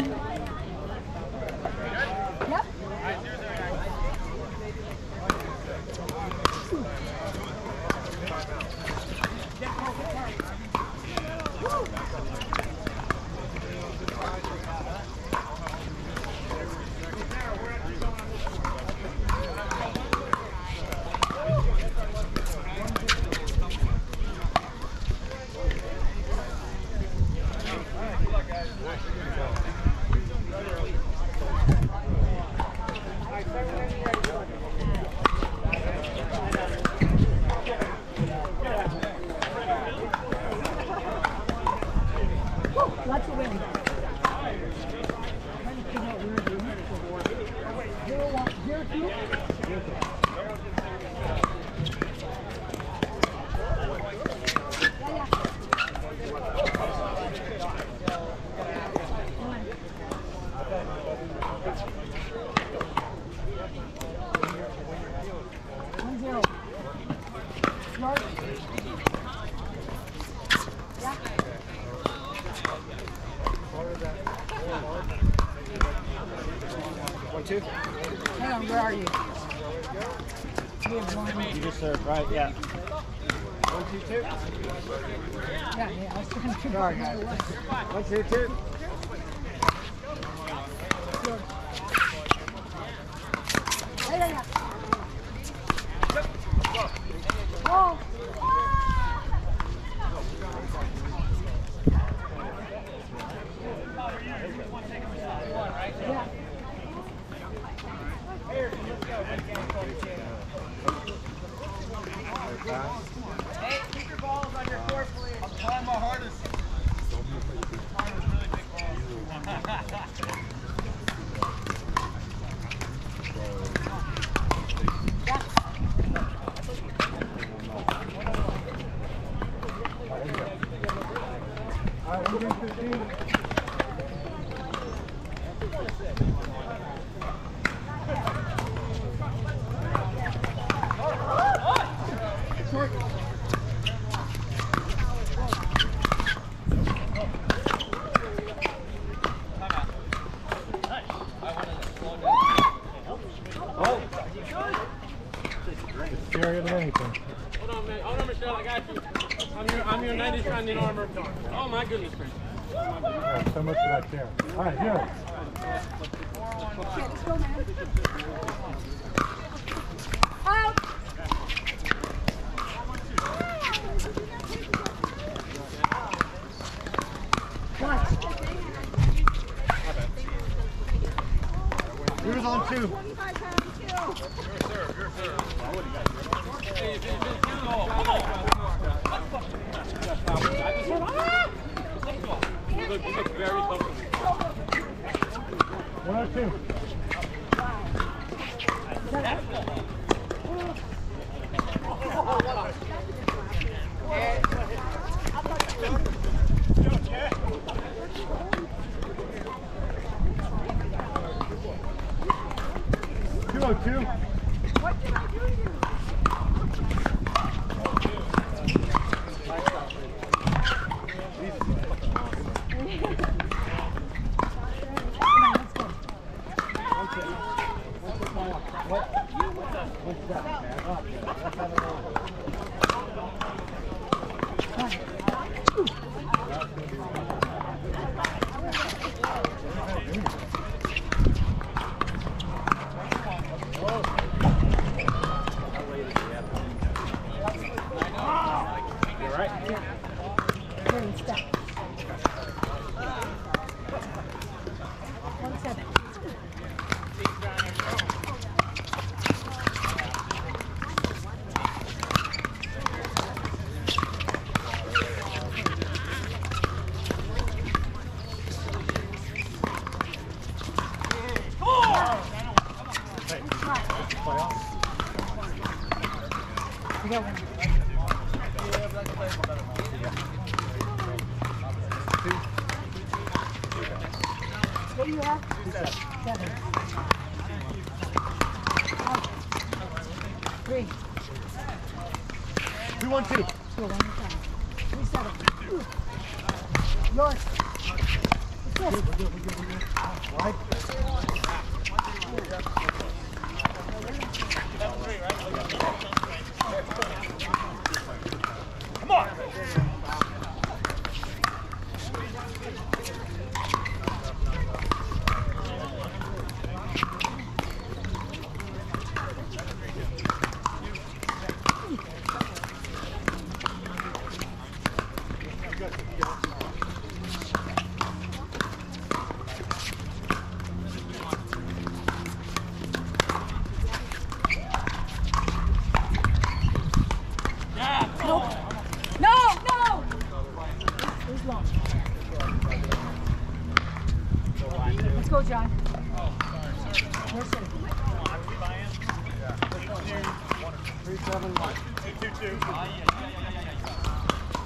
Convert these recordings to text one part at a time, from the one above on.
Yep. Woo, Lots of wind. Zero one, zero two? Yeah, yeah. One zero. Start. Yeah. One, two. Hang on, where are you? We have one. You just served, right? Yeah. One, two, two. Yeah, yeah, I was trying to figure out where it was. One, two, two. Yeah, yeah, yeah. Oh. Yeah. Hey, keep your balls on your court, please. I'm trying my hardest. All right, one, two, fifteen. Scarier than anything. Hold on, man. Hold on, Michelle. I got you. I'm your, I'm your 90 pound in armor. Oh my goodness gracious. Yeah, so much for that chair. All right, here. Okay, let's go, man. Out. What? Yours on two. Hey, if it's just you, go. Come on. You look, you look very comfortable. One or two. Two. What did I do to you? Come on, let's go. You're right. Ready, step. One seven. Hey, playoff. We got one. What do you have? Two. One two. Three, seven. Yours. Let's go. No, no! Who's long? Let's go, Jon. Where's it? Three, seven, one.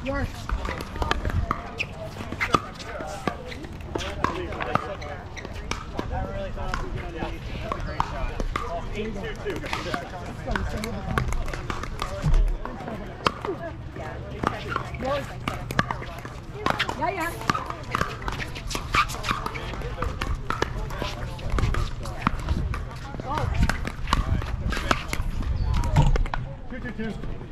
Yours. Yours. Yeah, yeah. Two, two,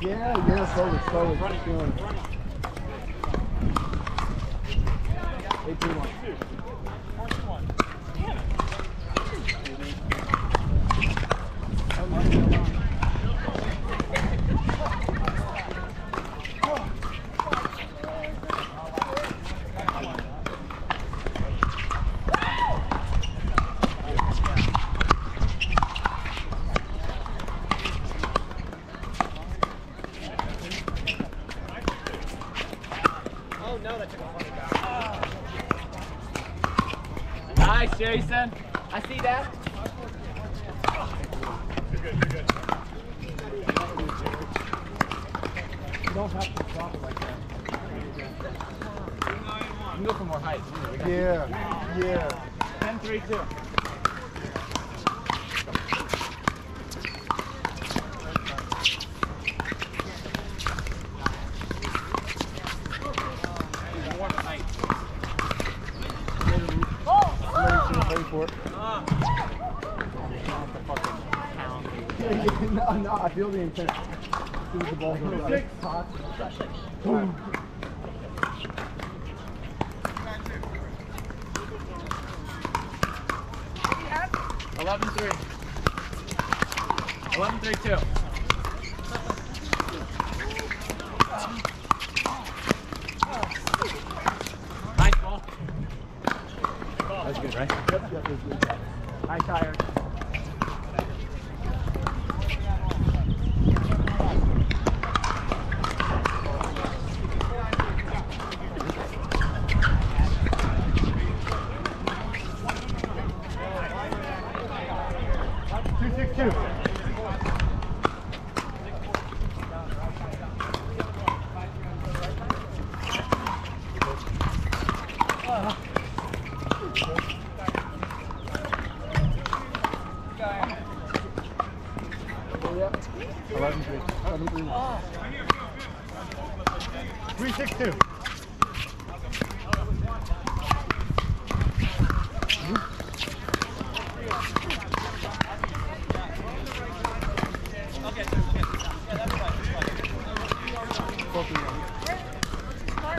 Yeah, yeah, slowly, slowly. Running, running. 18 1. Nice, Jason. I see that. You don't have to stop it like that. You can go for more height. Yeah, yeah. 10 3 2. More height. Ready, ready for it. no, no, I feel the intent. See the ball goes Six. Boom. Eleven three. Eleven three two.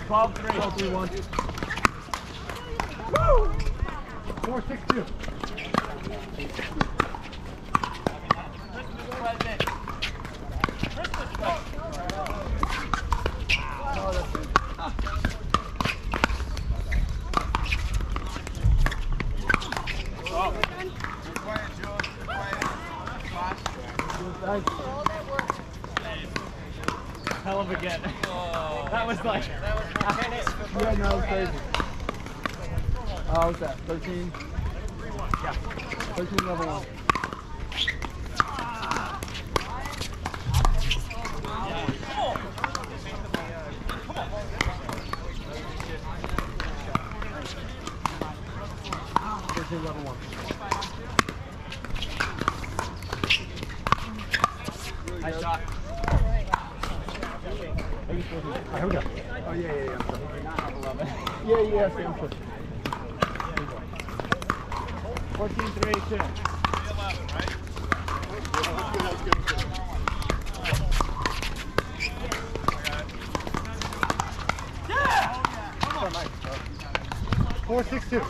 12, 3. 12, 3, 1. Woo! 4, 6, 2. Oh, what's that? 13? Yeah. 13 level one. Level one. Nice shot. Here we go. Oh, yeah, yeah, yeah. I'm sorry. Yeah, Not have 14 through 18. 11, right? Yeah! Come on. Four, six, two.